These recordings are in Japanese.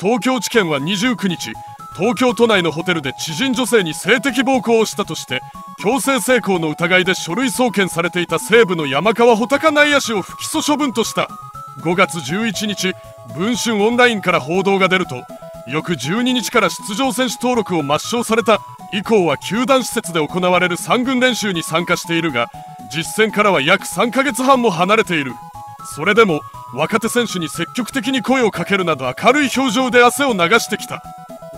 東京地検は29日東京都内のホテルで知人女性に性的暴行をしたとして強制性交の疑いで書類送検されていた西部の山川穂高内野手を不起訴処分とした。5月11日文春オンラインから報道が出ると翌12日から出場選手登録を抹消された。以降は球団施設で行われる3軍練習に参加しているが実戦からは約3ヶ月半も離れている。それでも若手選手に積極的に声をかけるなど明るい表情で汗を流してきた。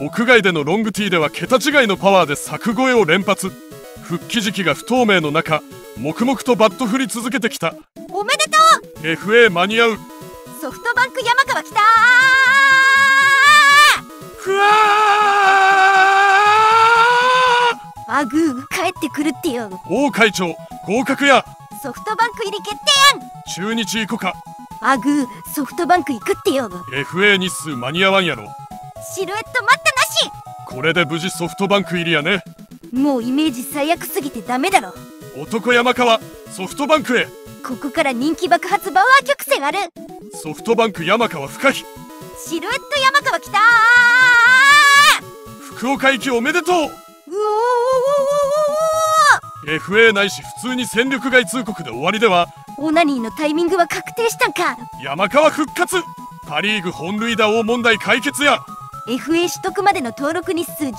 屋外でのロングティーでは桁違いのパワーで柵越えを連発。復帰時期が不透明の中黙々とバット振り続けてきた。おめでとう！FA 間に合う。ソフトバンク山川来たふわー！あぐー帰ってくるってよ。王会長合格や。ソフトバンク入り決定中日行こかあぐーソフトバンク行くってよ。FA 日数間に合わんやろ。シルエット待ったなし。これで無事ソフトバンク入りやね。もうイメージ最悪すぎてダメだろ。男山川ソフトバンクへ。ここから人気爆発パワー曲線ある。ソフトバンク山川深い。シルエット山川来た福岡行きおめでとう。うおーおーおー FA ないし普通に戦力外通告で終わりではオナニーのタイミングは確定したんか？山川復活。パ・リーグ本塁打王問題解決や。FA 取得までの登録日数16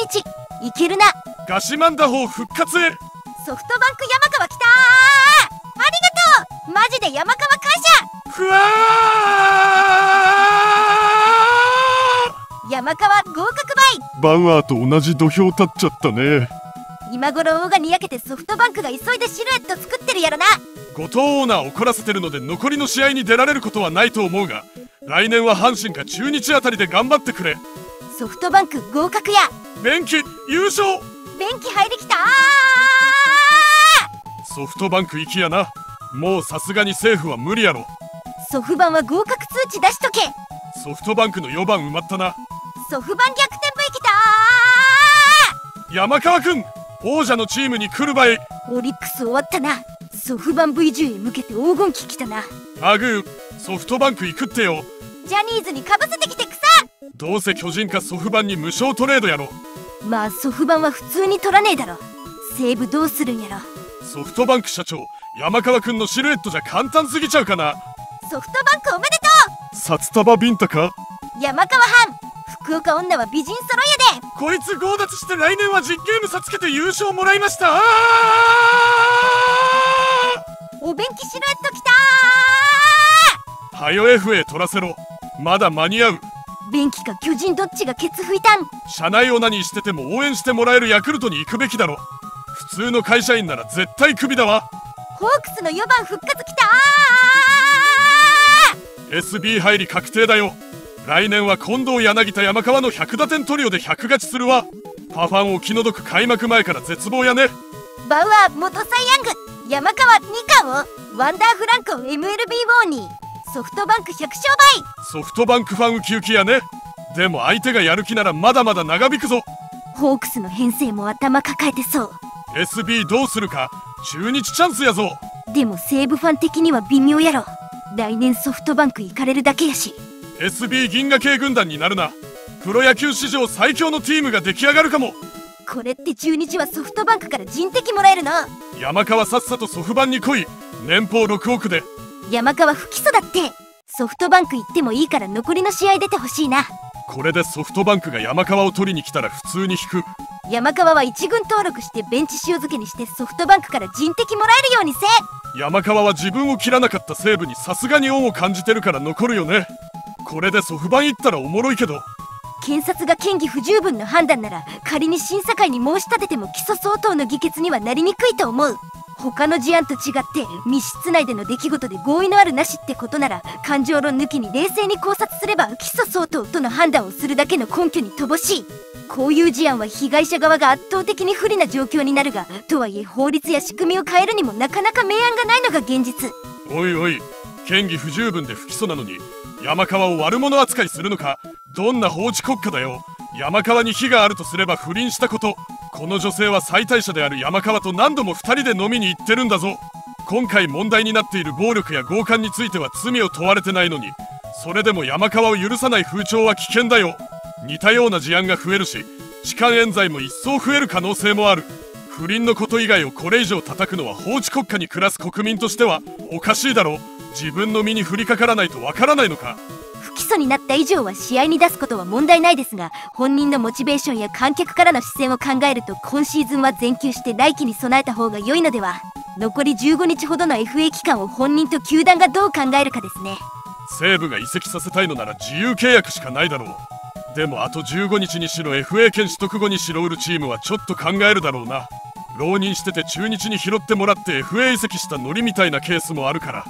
日。いけるな。ガシマンダ法復活へ。ソフトバンク山川来たありがとう。マジで山川感謝。ふわ山川合格ーバウアーと同じ土俵立っちゃったね今頃王がにやけてソフトバンクが急いでシルエット作ってるやろな。後藤オーナー怒らせてるので残りの試合に出られることはないと思うが来年は阪神か中日あたりで頑張ってくれ。ソフトバンク合格や。便器優勝。便器入りきた。ソフトバンク行きやな。もうさすがに政府は無理やろ。ソフバンは合格通知出しとけ。ソフトバンクの4番埋まったな。ソフバン逆転 V きた山川くん王者のチームに来るばい。オリックス終わったな。ソフバン V10 へ向けて黄金期来たな。アグーソフトバンク行くってよ。ジャニーズにかぶせてきて草どうせ巨人かソフバンに無償トレードやろ。まあソフバンは普通に取らねえだろ。西武どうするんやろ。ソフトバンク社長山川くんのシルエットじゃ簡単すぎちゃうかな。ソフトバンクおめでと札束ビンタか？う山川藩福岡女は美人揃いやでこいつ強奪して来年は実ゲーム差つけて優勝もらいました。あお便器シルエットきたー。はよ FA 取らせろ。まだ間に合う。便器か巨人どっちがケツ拭いたん。社内オナニーしてても応援してもらえるヤクルトに行くべきだろ。普通の会社員なら絶対クビだわ。ホークスの4番復活きた SB 入り確定だよ来年は近藤柳田山川の100打点トリオで100勝ちするわ。パファンを気の毒開幕前から絶望やね。バウアー元サイヤング山川2冠をワンダーフランコ MLB 王にソフトバンク100勝倍。ソフトバンクファンウキウキやね。でも相手がやる気ならまだまだ長引くぞ。ホークスの編成も頭抱えてそう。SB どうするか中日チャンスやぞ。でも西武ファン的には微妙やろ。来年ソフトバンク行かれるだけやし SB 銀河系軍団になるな。プロ野球史上最強のチームが出来上がるかも。これって中日はソフトバンクから人的もらえるの？山川さっさとソフバンに来い。年俸6億で。山川不起訴だって。ソフトバンク行ってもいいから残りの試合出てほしいな。これでソフトバンクが山川を取りに来たら普通に引く。山川は一軍登録してベンチ塩漬けにしてソフトバンクから人的もらえるようにせ山川は自分を切らなかった西武にさすがに恩を感じてるから残るよねこれでソフバン行ったらおもろいけど。検察が嫌疑不十分の判断なら仮に審査会に申し立てても起訴相当の議決にはなりにくいと思う。他の事案と違って密室内での出来事で合意のあるなしってことなら感情論抜きに冷静に考察すれば起訴相当との判断をするだけの根拠に乏しい。こういう事案は被害者側が圧倒的に不利な状況になるがとはいえ法律や仕組みを変えるにもなかなか明暗がないのが現実。おいおい嫌疑不十分で不起訴なのに山川を悪者扱いするのかどんな法治国家だよ。山川に非があるとすれば不倫したことこの女性は妻帯者である山川と何度も2人で飲みに行ってるんだぞ。今回問題になっている暴力や強姦については罪を問われてないのにそれでも山川を許さない風潮は危険だよ。似たような事案が増えるし痴漢冤罪も一層増える可能性もある。不倫のこと以外をこれ以上叩くのは法治国家に暮らす国民としてはおかしいだろう。自分の身に降りかからないとわからないのか？不起訴になった以上は試合に出すことは問題ないですが本人のモチベーションや観客からの視線を考えると今シーズンは全休して来季に備えた方が良いのでは？残り15日ほどの FA 期間を本人と球団がどう考えるかですね。西武が移籍させたいのなら自由契約しかないだろう。でもあと15日にしろ FA 権取得後にしろ売るチームはちょっと考えるだろうな。浪人してて中日に拾ってもらって FA 移籍したノリみたいなケースもあるから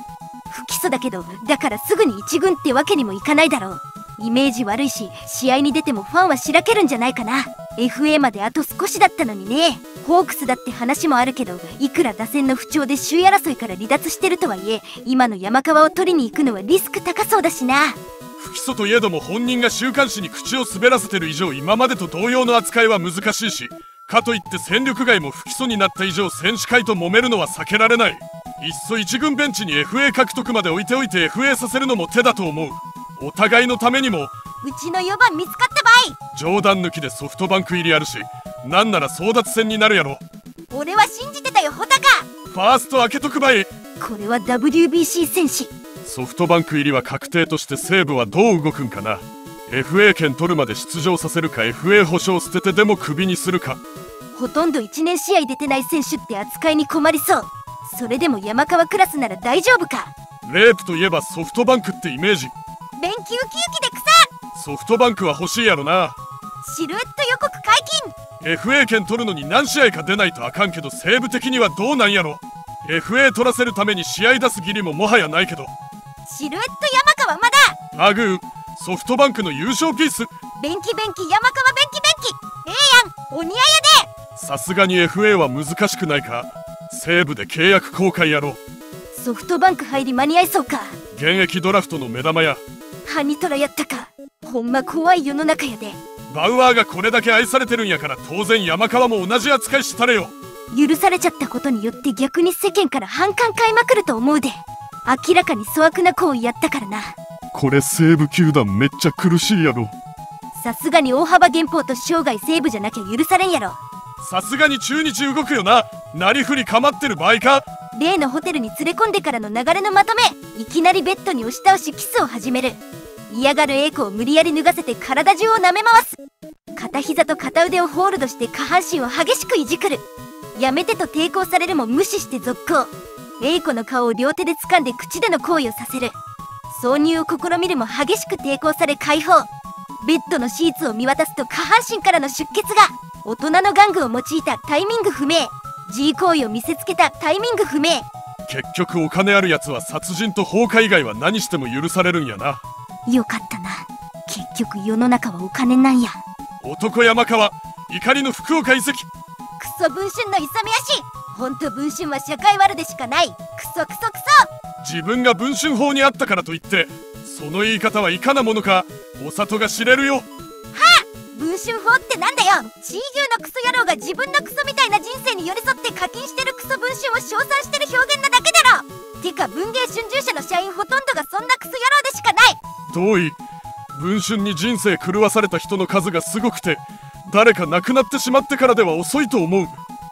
不起訴だけどだからすぐに一軍ってわけにもいかないだろう。イメージ悪いし試合に出てもファンはしらけるんじゃないかな。FA まであと少しだったのにね。ホークスだって話もあるけどいくら打線の不調で首位争いから離脱してるとはいえ今の山川を取りに行くのはリスク高そうだしな。不起訴といえども本人が週刊誌に口を滑らせてる以上今までと同様の扱いは難しいしかといって戦力外も不起訴になった以上選手会と揉めるのは避けられない。いっそ一軍ベンチに FA 獲得まで置いておいて FA させるのも手だと思う。お互いのためにも。うちの4番見つかったばい。冗談抜きでソフトバンク入りあるしなんなら争奪戦になるやろ。俺は信じてたよ穂高。ファースト開けとくばい。これは WBC 戦士。ソフトバンク入りは確定として西武はどう動くんかな。FA 権取るまで出場させるか FA 保証捨ててでもクビにするか。ほとんど1年試合出てない選手って扱いに困りそうそれでも山川クラスなら大丈夫か？レープといえばソフトバンクってイメージ。勉強ウキウキで草。ソフトバンクは欲しいやろな。シルエット予告解禁。FA 権取るのに何試合か出ないとあかんけど西武的にはどうなんやろ。FA 取らせるために試合出す義理ももはやないけど。シルエット山川まだ。アグーソフトバンクの優勝ピース。便器便器山川便器便器ええやん。お似合いやで。さすがに FA は難しくないか西武で契約更改やろソフトバンク入り間に合いそうか。現役ドラフトの目玉や。ハニトラやったか。ほんま怖い世の中やで。バウアーがこれだけ愛されてるんやから当然山川も同じ扱いしたれよ。許されちゃったことによって逆に世間から反感買いまくると思うで。明らかに粗悪な行為やったからな。これ西武球団めっちゃ苦しいやろ。さすがに大幅減俸と生涯セーブじゃなきゃ許されんやろ。さすがに中日動くよななりふり構ってる場合か？例のホテルに連れ込んでからの流れのまとめ。いきなりベッドに押し倒しキスを始める。嫌がる英子を無理やり脱がせて体中を舐め回す。片膝と片腕をホールドして下半身を激しくいじくる。やめてと抵抗されるも無視して続行。英子の顔を両手で掴んで口での行為をさせる。挿入を試みるも激しく抵抗され解放。ベッドのシーツを見渡すと下半身からの出血が。大人の玩具を用いたタイミング不明。G 行為を見せつけたタイミング不明。結局お金あるやつは殺人と放火以外は何しても許されるんやな。よかったな。結局世の中はお金なんや。男山川怒りの福岡移籍クソ文春の勇み足。ほんと文春は社会悪でしかない。クソクソク自分が文春法にあったからといってその言い方はいかなものかお里が知れるよ。ソ文春法ってなんだよ！地位牛のクソ野郎が自分のクソみたいな人生に寄り添って課金してるクソ文春を称賛してる表現なだけだろてか文芸春秋社の社員ほとんどがそんなクソ野郎でしかない同意。文春に人生狂わされた人の数がすごくて誰か亡くなってしまってからでは遅いと思う。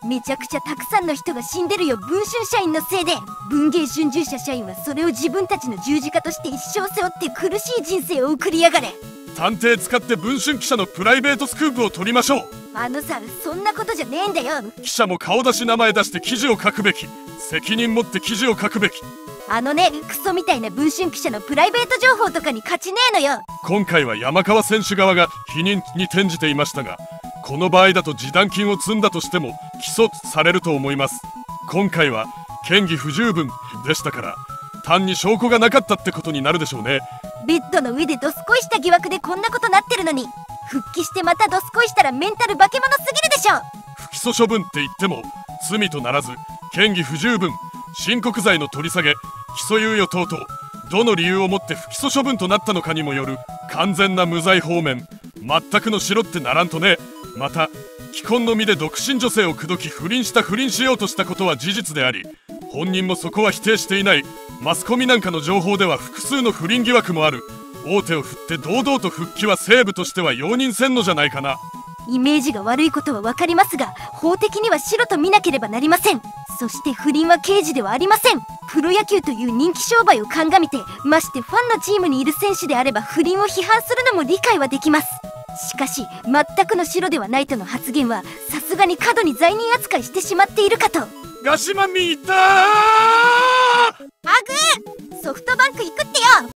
めちゃくちゃたくさんの人が死んでるよ文春社員のせいで。文芸春秋社社員はそれを自分たちの十字架として一生背負って苦しい人生を送りやがれ探偵使って文春記者のプライベートスクープを取りましょう。あのさそんなことじゃねえんだよ。記者も顔出し名前出して記事を書くべき。責任持って記事を書くべき。あのねクソみたいな文春記者のプライベート情報とかに勝ちねえのよ。今回は山川選手側が否認に転じていましたがこの場合だと示談金を積んだとしても起訴されると思います。今回は嫌疑不十分でしたから単に証拠がなかったってことになるでしょうね。ベッドの上でドス恋した疑惑でこんなことなってるのに復帰してまたドス恋したらメンタル化け物すぎるでしょ不起訴処分って言っても罪とならず嫌疑不十分申告罪の取り下げ起訴猶予等々どの理由をもって不起訴処分となったのかにもよる完全な無罪方面全くの白ってならんとね。また既婚の身で独身女性を口説き不倫した不倫しようとしたことは事実であり本人もそこは否定していない。マスコミなんかの情報では複数の不倫疑惑もある。大手を振って堂々と復帰は西武としては容認せんのじゃないかな。イメージが悪いことは分かりますが法的には白と見なければなりません。そして不倫は刑事ではありません。プロ野球という人気商売を鑑みてましてファンのチームにいる選手であれば不倫を批判するのも理解はできます。しかし全くの白ではないとの発言はさすがに過度に罪人扱いしてしまっているかと。ガシマミいたー。アグ。ソフトバンク行くってよ。